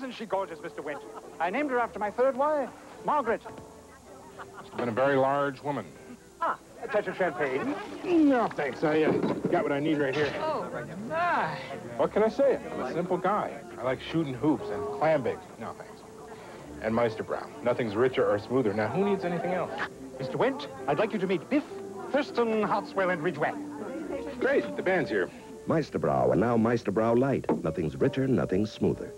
isn't she gorgeous, Mr. Wendt? I named her after my third wife, Margaret. Must have been a very large woman. Ah, a touch of champagne. No, thanks. I uh, got what I need right here. Oh, my! What can I say? I'm a simple guy. I like shooting hoops and clam bakes. No, thanks. And Meister Brau. Nothing's richer or smoother. Now, who needs anything else? Mr. Wendt, I'd like you to meet Biff, Thurston, Hartswell, and Ridgeway. Great, the band's here. Meister Brau, and now Meister Brau Light. Nothing's richer, nothing's smoother.